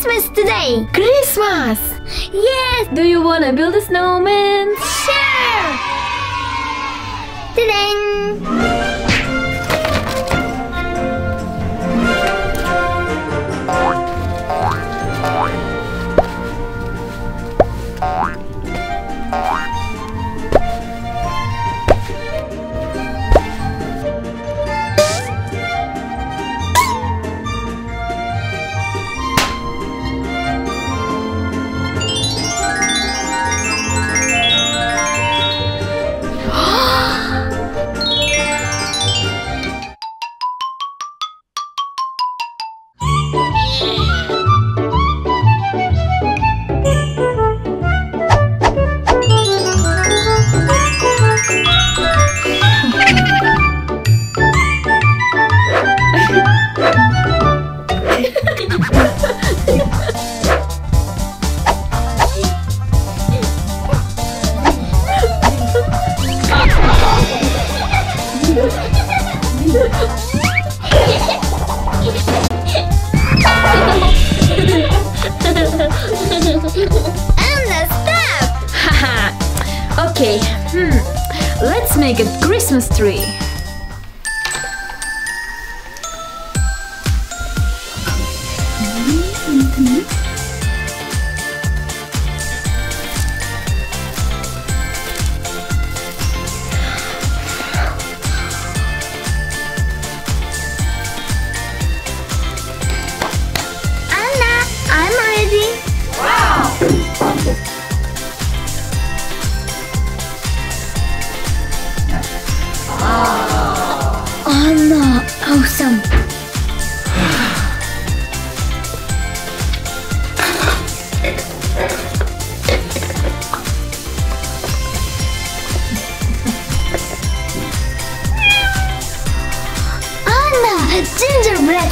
Christmas today! Christmas! Yes! Do you wanna build a snowman? Sure! Ta-dang! Okay. Hmm. Let's make a Christmas tree.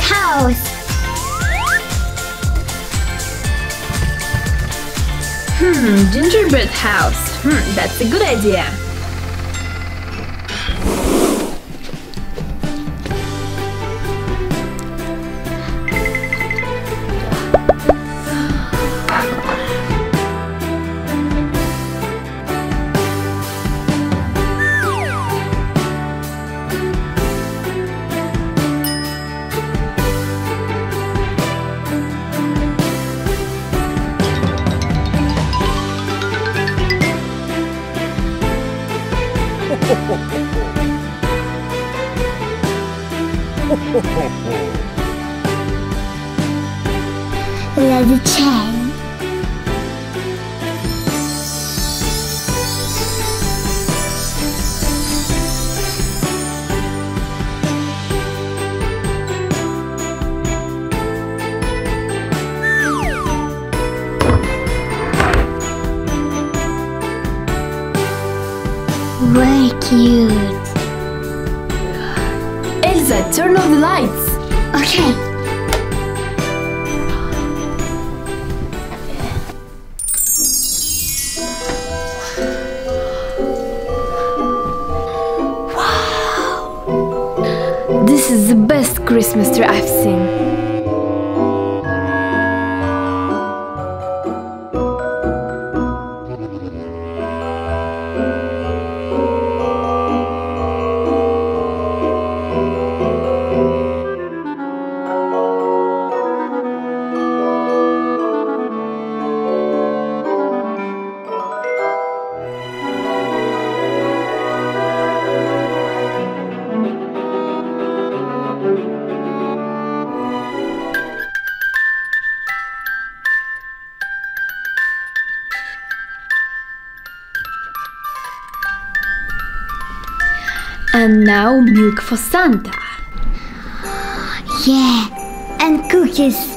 House. Hmm, gingerbread house. Hmm, that's a good idea. Leather chain. Very cute. Turn off the lights. Okay. Wow! This is the best Christmas tree I've seen. And now milk for Santa. Yeah. And cookies.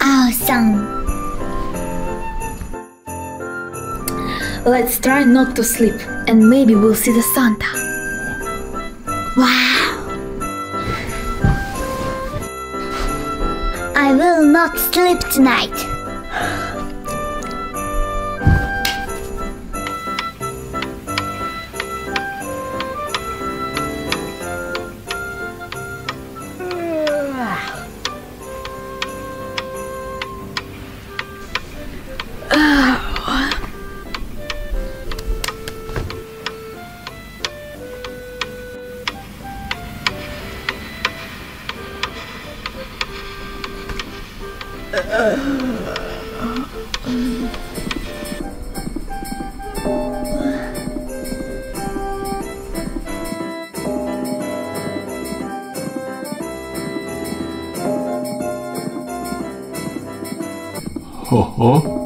awesome. Let's try not to sleep and maybe we'll see the Santa. Wow. Will not sleep tonight. Ho ho.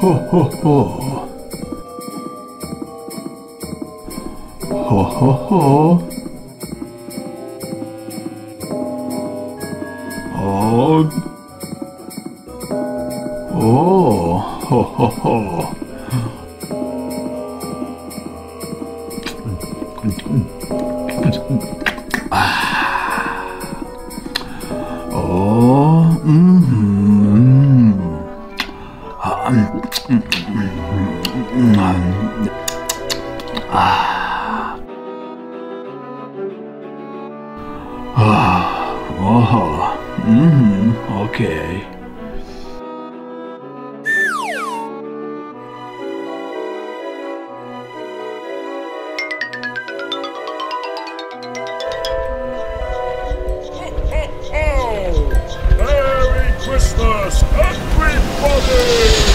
Ho ho ho. Ho ho ho. Oh. Oh. Ho ho. Oh. Mm. Okay. Merry Christmas, everybody!